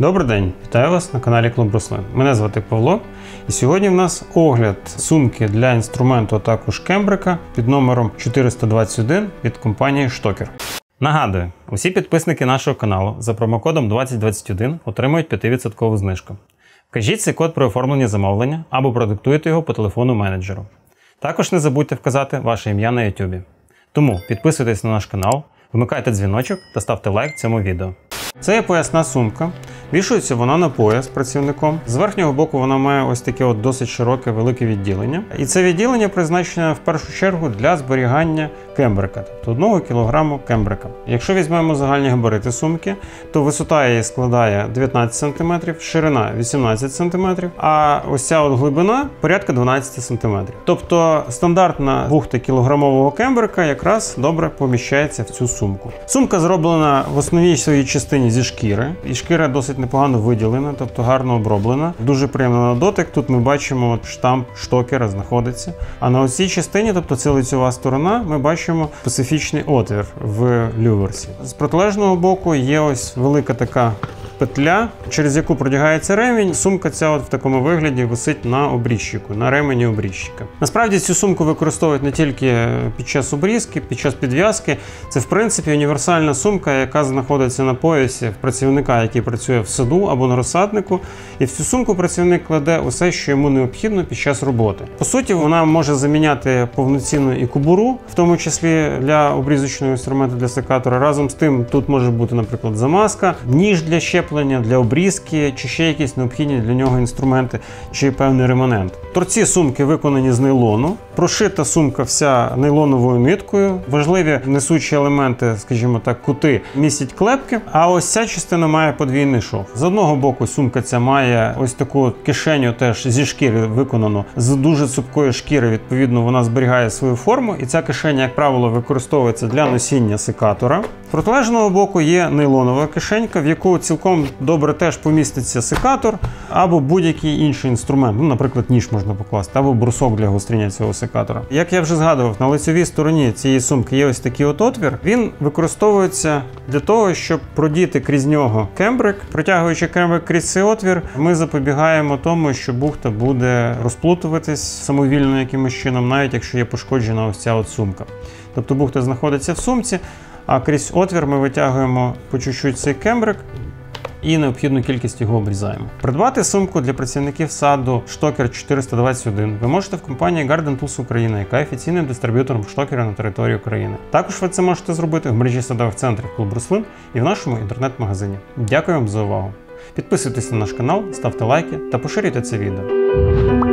Добрий день, вітаю вас на каналі Клуб Рослин. Мене звати Павло, і сьогодні в нас огляд сумки для інструменту, а також кембрика під номером 421 від компанії Штокер. Нагадую, усі підписники нашого каналу за промокодом 2021 отримують 5% знижку. Вкажіть цей код при оформленні замовлення або продиктуйте його по телефону менеджеру. Також не забудьте вказати ваше ім'я на YouTube. Тому підписуйтесь на наш канал, вмикайте дзвіночок та ставте лайк цьому відео. Це є поясна сумка. Вішується вона на пояс працівником. З верхнього боку вона має ось таке от досить широке велике відділення. І це відділення призначене в першу чергу для зберігання кембрика, тобто 1 кг кембрика. Якщо візьмемо загальні габарити сумки, то висота її складає 19 см, ширина 18 см, а ось ця от глибина порядка 12 см. Тобто стандартна 2-кілограмового кембрика якраз добре поміщається в цю сумку. Сумка зроблена в основній своїй частині зі шкіри, і шкіра досить непогано виділена, тобто гарно оброблена. Дуже приємно на дотик. Тут ми бачимо от штамп штокера знаходиться. А на цій частині, тобто це лицьова сторона, ми бачимо специфічний отвір в люверсі. З протилежного боку є ось велика така. Петля, через яку продягається ремінь, сумка ця от в такому вигляді висить на обрізчику, на ремені обрізчика. Насправді цю сумку використовують не тільки під час обрізки, під час підв'язки. Це в принципі універсальна сумка, яка знаходиться на поясі в працівника, який працює в саду або на розсаднику. І в цю сумку працівник кладе усе, що йому необхідно під час роботи. По суті, вона може заміняти повноцінну і кубуру, в тому числі для обрізочного інструменту для секатора. Разом з тим, тут може бути, наприклад, замазка, ніж для щеплення, для обрізки, чи ще якісь необхідні для нього інструменти, чи певний реманент. Торці сумки виконані з нейлону. Прошита сумка вся нейлоновою ниткою. Важливі несучі елементи, скажімо так, кути містять клепки. А ось ця частина має подвійний шов. З одного боку, сумка ця має ось таку кишеню, теж зі шкіри виконану, з дуже цупкої шкіри. Відповідно, вона зберігає свою форму, і ця кишеня, як правило, використовується для носіння секатора. З протилежного боку є нейлонова кишенька, в яку цілком добре теж поміститься секатор або будь-який інший інструмент. Ну, наприклад, ніж можна покласти, або брусок для гостріння цього секатора. Як я вже згадував, на лицевій стороні цієї сумки є ось такий от отвір. Він використовується для того, щоб продіти крізь нього кембрик. Протягуючи кембрик крізь цей отвір, ми запобігаємо тому, що бухта буде розплутуватись самовільно якимось чином, навіть якщо є пошкоджена ось ця от сумка. Тобто бухта знаходиться в сумці. А крізь отвір ми витягуємо по чуть-чуть цей кембрик і необхідну кількість його обрізаємо. Придбати сумку для працівників саду Штокер 421 ви можете в компанії Garden Tools Україна, яка офіційним дистриб'ютором штокера на території України. Також ви це можете зробити в мережі садових центрів клуб рослин і в нашому інтернет-магазині. Дякую вам за увагу! Підписуйтесь на наш канал, ставте лайки та поширюйте це відео.